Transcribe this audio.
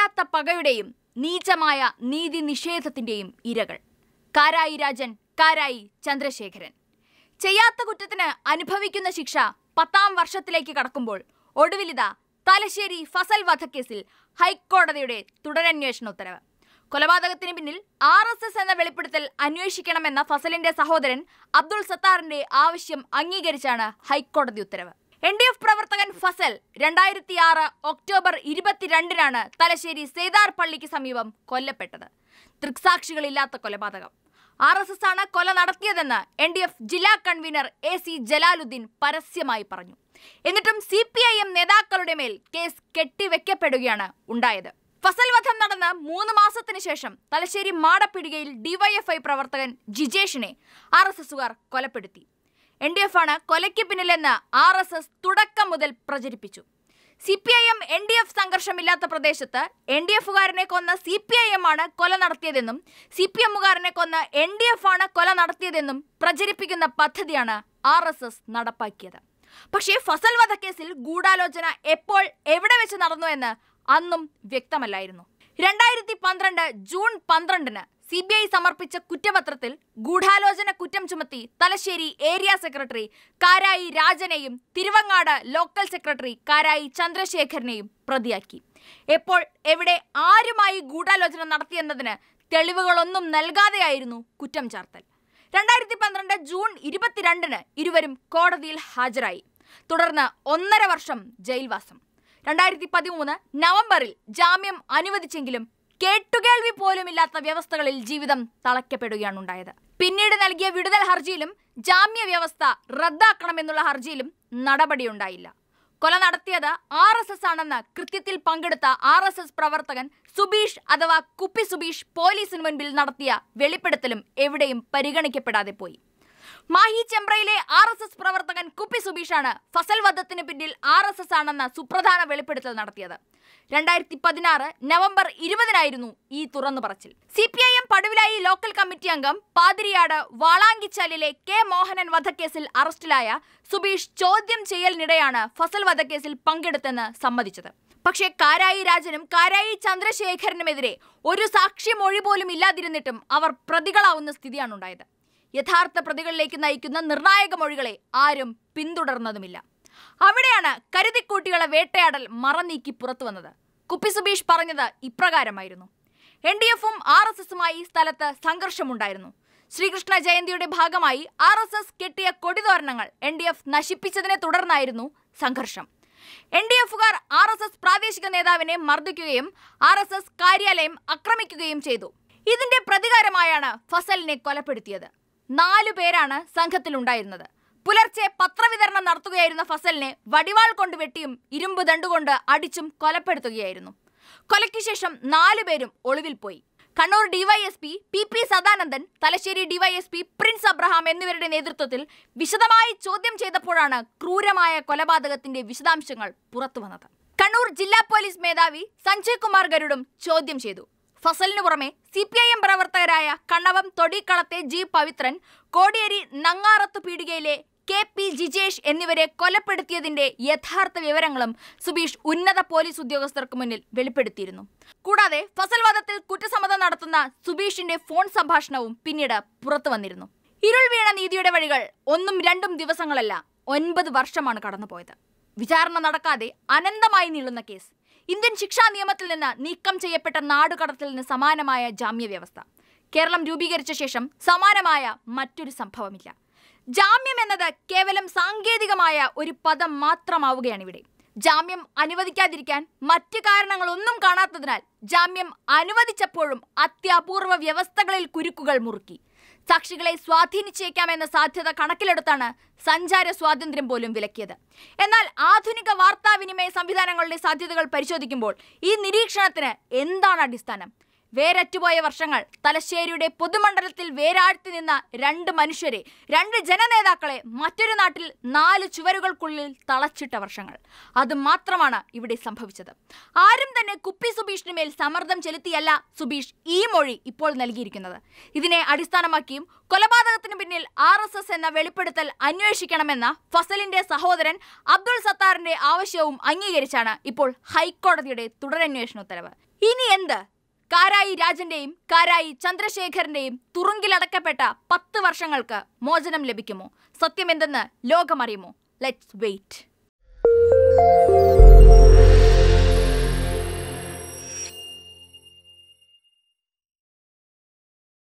തീരാത്ത പകയുടെയും നീചമായ നീതി നിഷേധത്തിന്റെയും ഇരകൾ. കാരായി രാജൻ കാരായി ചന്ദ്രശേഖരൻ. ചെയ്യാത്ത കുറ്റത്തിന് അനുഭവിക്കുന്ന ശിക്ഷ പത്താം വർഷത്തിലേക്ക് കടക്കുമ്പോൾ ഒടുവിലിതാ തലശ്ശേരി ഫസൽ വധക്കേസിൽ ഹൈക്കോടതിയുടെ തുടരന്വേഷണ ഉത്തരവ് കൊലപാതകത്തിന് പിന്നിൽ ആർ എസ് എസ് എന്ന വെളിപ്പെടുത്തൽ അന്വേഷിക്കണമെന്ന ഫസലിന്റെ സഹോദരൻ അബ്ദുൾ സത്താറിന്റെ ആവശ്യം അംഗീകരിച്ചാണ് ഹൈക്കോടതി ഉത്തരവ്. എൻ ഡി എഫ് പ്രവർത്തകൻ ഫസൽ രണ്ടായിരത്തി ആറ് ഒക്ടോബർ ഇരുപത്തിരണ്ടിനാണ് തലശ്ശേരി സേതാർ പള്ളിക്ക് സമീപം കൊല്ലപ്പെട്ടത്. ദൃക്സാക്ഷികളില്ലാത്ത കൊലപാതകം. ആർ എസ് എസ് ആണ് കൊല നടത്തിയതെന്ന് എൻ ഡി എഫ് ജില്ലാ കൺവീനർ എ സി ജലാലുദ്ദീൻ പരസ്യമായി പറഞ്ഞു. എന്നിട്ടും സി പി ഐ എം നേതാക്കളുടെ മേൽ കേസ് കെട്ടിവെക്കപ്പെടുകയാണ് ഉണ്ടായത്. ഫസൽ വധം നടന്ന് മൂന്ന് മാസത്തിന് ശേഷം തലശ്ശേരി മാടപ്പിടികയിൽ ഡിവൈഎഫ്ഐ പ്രവർത്തകൻ ജിജേഷിനെ ആർ എസ് എസുകാർ കൊലപ്പെടുത്തി. എൻ ഡി എഫ് ആണ് കൊലയ്ക്ക് പിന്നിലെന്ന് ആർ എസ് എസ് തുടക്കം മുതൽ പ്രചരിപ്പിച്ചു. C P I M N D F സംഘർഷമില്ലാത്ത പ്രദേശത്ത് എൻ ഡി എഫുകാരനെ കൊന്ന സി പി ഐ എം ആണ് കൊല നടത്തിയതെന്നും സി പി എമ്മുകാരനെ കൊന്ന എൻ ഡി എഫ് ആണ് കൊല നടത്തിയതെന്നും പ്രചരിപ്പിക്കുന്ന പദ്ധതിയാണ് ആർ എസ് എസ് നടപ്പാക്കിയത്. പക്ഷേ ഫസൽ വധക്കേസിൽ ഗൂഢാലോചന എപ്പോൾ എവിടെ വെച്ച് നടന്നു എന്ന് അന്നും വ്യക്തമല്ലായിരുന്നു. രണ്ടായിരത്തി പന്ത്രണ്ട് ജൂൺ പന്ത്രണ്ടിന് സി ബി ഐ സമർപ്പിച്ച കുറ്റപത്രത്തിൽ ഗൂഢാലോചന കുറ്റം ചുമത്തി തലശ്ശേരി ഏരിയ സെക്രട്ടറി കാരായി രാജനെയും തിരുവങ്ങാട് ലോക്കൽ സെക്രട്ടറി കാരായി ചന്ദ്രശേഖരനെയും പ്രതിയാക്കി. എപ്പോൾ എവിടെ ആരുമായി ഗൂഢാലോചന നടത്തിയെന്നതിന് തെളിവുകളൊന്നും നൽകാതെയായിരുന്നു കുറ്റം ചാർത്തൽ. രണ്ടായിരത്തി പന്ത്രണ്ട് ജൂൺ ഇരുപത്തിരണ്ടിന് ഇരുവരും കോടതിയിൽ ഹാജരായി. തുടർന്ന് ഒന്നര വർഷം ജയിൽവാസം. രണ്ടായിരത്തി പതിമൂന്ന് നവംബറിൽ ജാമ്യം അനുവദിച്ചെങ്കിലും കേട്ടുകേൾവി പോലുമില്ലാത്ത വ്യവസ്ഥകളിൽ ജീവിതം തളയ്ക്കപ്പെടുകയാണ് ഉണ്ടായത് പിന്നീട് നൽകിയ വിടുതൽ ഹർജിയിലും ജാമ്യ വ്യവസ്ഥ റദ്ദാക്കണമെന്നുള്ള ഹർജിയിലും നടപടിയുണ്ടായില്ല. കൊല നടത്തിയത് ആർ എസ് എസ് ആണെന്ന് കൃത്യത്തിൽ പങ്കെടുത്ത ആർ എസ് എസ് പ്രവർത്തകൻ സുബീഷ് അഥവാ കുപ്പി സുബീഷ് പോലീസിന് മുൻപിൽ നടത്തിയ വെളിപ്പെടുത്തലും എവിടെയും പരിഗണിക്കപ്പെടാതെ പോയി. മാഹി ചെമ്പ്രയിലെ ആർ എസ് എസ് പ്രവർത്തകൻ കുപ്പി സുബീഷാണ് ഫസൽ വധത്തിന് പിന്നിൽ ആർ എസ് എസ് ആണെന്ന സുപ്രധാന വെളിപ്പെടുത്തൽ നടത്തിയത്. രണ്ടായിരത്തി പതിനാറ് നവംബർ ഇരുപതിനായിരുന്നു ഈ തുറന്നു പറച്ചിൽ C P I M Paduvilayi local committee അംഗം പാതിരിയാട് വാളാങ്കിച്ചാലിലെ കെ മോഹനൻ വധക്കേസിൽ അറസ്റ്റിലായ സുബീഷ് ചോദ്യം ചെയ്യലിനിടെയാണ് ഫസൽ വധക്കേസിൽ പങ്കെടുത്തെന്ന് സമ്മതിച്ചത്. പക്ഷേ കാരായി രാജനും കാരായി ചന്ദ്രശേഖരനുമെതിരെ ഒരു സാക്ഷി മൊഴി പോലും ഇല്ലാതിരുന്നിട്ടും അവർ പ്രതികളാവുന്ന സ്ഥിതിയാണ് ഉണ്ടായത് യഥാർത്ഥ പ്രതികളിലേക്ക് നയിക്കുന്ന നിർണായക മൊഴികളെ ആരും പിന്തുടർന്നതുമില്ല. അവിടെയാണ് കരുതിക്കൂട്ടികളെ വേട്ടയാടൽ മറനീക്കി പുറത്തു വന്നത്. കുപ്പി സുബീഷ് പറഞ്ഞത് ഇപ്രകാരമായിരുന്നു. എൻ ഡി എഫും ആർ എസ് എസുമായി സ്ഥലത്ത് സംഘർഷമുണ്ടായിരുന്നു. ശ്രീകൃഷ്ണ ജയന്തിയുടെ ഭാഗമായി ആർ എസ് എസ് കെട്ടിയ കൊടിതോരണങ്ങൾ എൻ ഡി എഫ് നശിപ്പിച്ചതിനെ തുടർന്നായിരുന്നു സംഘർഷം. എൻ ഡി എഫുകാർ ആർ എസ് എസ് പ്രാദേശിക നേതാവിനെ മർദ്ദിക്കുകയും ആർ എസ് എസ് കാര്യാലയം ആക്രമിക്കുകയും ചെയ്തു. ഇതിന്റെ പ്രതികാരമായാണ് ഫസലിനെ കൊലപ്പെടുത്തിയത്. നാലു പേരാണ് സംഘത്തിലുണ്ടായിരുന്നത്. പുലർച്ചെ പത്രവിതരണം നടത്തുകയായിരുന്ന ഫസലിനെ വടിവാൾ കൊണ്ട് വെട്ടിയും ഇരുമ്പ് ദണ്ടുകൊണ്ട് അടിച്ചും കൊലപ്പെടുത്തുകയായിരുന്നു. കൊലയ്ക്ക് ശേഷം നാലുപേരും ഒളിവിൽ പോയി. Kannur DYSP P P Sadanandan Thalassery DYSP Prince Abraham എന്നിവരുടെ നേതൃത്വത്തിൽ വിശദമായി ചോദ്യം ചെയ്തപ്പോഴാണ് ക്രൂരമായ കൊലപാതകത്തിന്റെ വിശദാംശങ്ങൾ പുറത്തുവന്നത്. കണ്ണൂർ ജില്ലാ പോലീസ് മേധാവി സഞ്ജയ് കുമാർ ഗരുഡും ചോദ്യം ചെയ്തു. ഫസലിനു പുറമെ സി പി ഐ എം പ്രവർത്തകരായ കണ്ണവം തൊടിക്കളത്തെ ജി പവിത്രൻ കോടിയേരി നങ്ങാറത്ത് പീടികയിലെ കെ പി ജിജേഷ് എന്നിവരെ കൊലപ്പെടുത്തിയതിന്റെ യഥാർത്ഥ വിവരങ്ങളും സുബീഷ് ഉന്നത പോലീസ് ഉദ്യോഗസ്ഥർക്ക് മുന്നിൽ വെളിപ്പെടുത്തിയിരുന്നു. കൂടാതെ ഫസൽ വധത്തിൽ കുറ്റസമ്മതം നടത്തുന്ന സുബീഷിന്റെ ഫോൺ സംഭാഷണവും പിന്നീട് പുറത്തു വന്നിരുന്നു. ഇരുൾ വീണ നീതിയുടെ വഴികൾ ഒന്നും രണ്ടും ദിവസങ്ങളല്ല ഒൻപത് വർഷമാണ് കടന്നുപോയത്. വിചാരണ നടക്കാതെ അനന്തമായി നീളുന്ന കേസ്. ഇന്ത്യൻ ശിക്ഷാ നിയമത്തിൽ നിന്ന് നീക്കം ചെയ്യപ്പെട്ട നാടുകടത്തലിന് സമാനമായ ജാമ്യ വ്യവസ്ഥ കേരളം രൂപീകരിച്ച ശേഷം സമാനമായ മറ്റൊരു സംഭവമില്ല. ജാമ്യം എന്നത് കേവലം സാങ്കേതികമായ ഒരു പദം മാത്രമാവുകയാണ് ഇവിടെ ജാമ്യം അനുവദിക്കാതിരിക്കാൻ മറ്റ് കാരണങ്ങളൊന്നും കാണാത്തതിനാൽ ജാമ്യം അനുവദിച്ചപ്പോഴും അത്യപൂർവ വ്യവസ്ഥകളിൽ കുരുക്കുകൾ മുറുക്കി. സാക്ഷികളെ സ്വാധീനിച്ചേക്കാമെന്ന സാധ്യത കണക്കിലെടുത്താണ് സഞ്ചാര സ്വാതന്ത്ര്യം പോലും വിലക്കിയത്. എന്നാൽ ആധുനിക വാർത്താവിനിമയ സംവിധാനങ്ങളുടെ സാധ്യതകൾ പരിശോധിക്കുമ്പോൾ ഈ നിരീക്ഷണത്തിന് എന്താണ് അടിസ്ഥാനം? വേരറ്റുപോയ വർഷങ്ങൾ. തലശ്ശേരിയുടെ പൊതുമണ്ഡലത്തിൽ വേരാഴ്ത്തി നിന്ന രണ്ട് മനുഷ്യരെ രണ്ട് ജനനേതാക്കളെ മറ്റൊരു നാട്ടിൽ നാല് ചുവരുകൾക്കുള്ളിൽ തളച്ചിട്ട വർഷങ്ങൾ. അത് മാത്രമാണ് ഇവിടെ സംഭവിച്ചത്. ആരും തന്നെ കുപ്പി സുബീഷിന് മേൽ സമ്മർദ്ദം ചെലുത്തിയല്ല സുബീഷ് ഈ മൊഴി ഇപ്പോൾ നൽകിയിരിക്കുന്നത്. ഇതിനെ അടിസ്ഥാനമാക്കിയും കൊലപാതകത്തിന് പിന്നിൽ ആർ എസ് എസ് എന്ന വെളിപ്പെടുത്തൽ അന്വേഷിക്കണമെന്ന ഫസലിന്റെ സഹോദരൻ അബ്ദുൾ സത്താറിന്റെ ആവശ്യവും അംഗീകരിച്ചാണ് ഇപ്പോൾ ഹൈക്കോടതിയുടെ തുടരന്വേഷണ ഉത്തരവ്. ഇനി എന്ത്? കാരായി രാജന്റെയും കാരായി ചന്ദ്രശേഖരന്റെയും തുറുങ്കിലടക്കപ്പെട്ട പത്ത് വർഷങ്ങൾക്ക് മോചനം ലഭിക്കുമോ? സത്യമെന്തെന്ന് ലോകമറിയുമോ? Let's wait